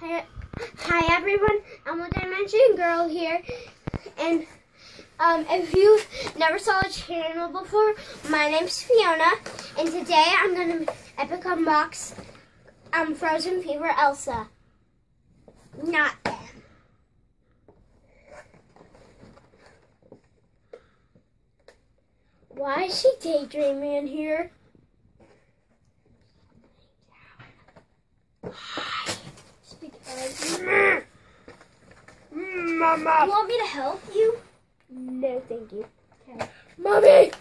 Hi, hi everyone. I'm a Dimension Girl here, and um, if you never saw a channel before, my name's Fiona, and today I'm gonna epic unbox um Frozen Fever Elsa. Not them. Why is she daydreaming in here? Mama. You want me to help you? No, thank you. Okay. Mommy.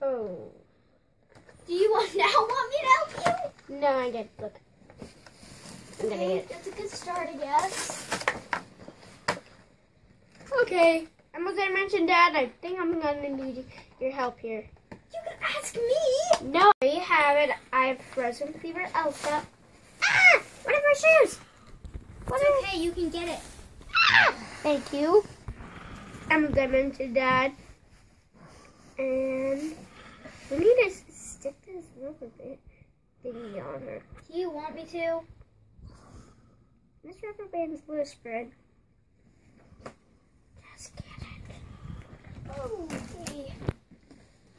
Oh. Do you want now want me to help you? No, I get look. I'm gonna Okay, get. that's a good start, I guess. Okay. I'm gonna mention Dad. I think I'm gonna need your help here. You can ask me. No, there you have it. I have Frozen Fever Elsa. Ah! What are my shoes? What It's okay, you can get it. Ah! Thank you. I'm gonna Dad. And we need to stick this rubber band thingy on her. Do you want me to? This rubber band's loose spread. Just get it. Oh, okay.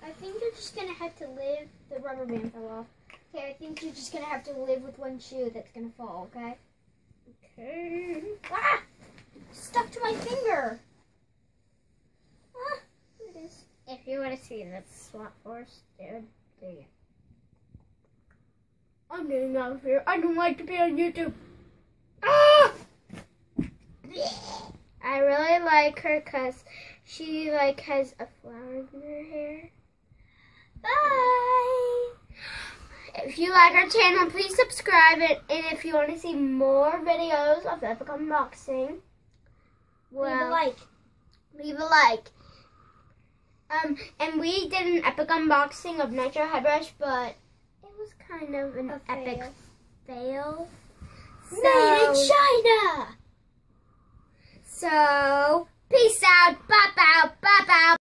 I think you're just gonna have to live. The rubber band fell off. Okay, I think you're just gonna have to live with one shoe that's gonna fall. Okay. Okay. Ah! Stuck to my finger. Ah, there it is. If you want to see the SWAT force, dude, there you go. I'm getting out of here. I don't like to be on YouTube. Ah! I really like her because she like has a flower in her hair. If you like our channel, please subscribe. it. and if you want to see more videos of Epic Unboxing, well, leave a like. Leave a like. Um, and we did an epic unboxing of Nitro Hairbrush, but it was kind of an epic fail. fail. So, Made in China! So, peace out, bop out, bop out.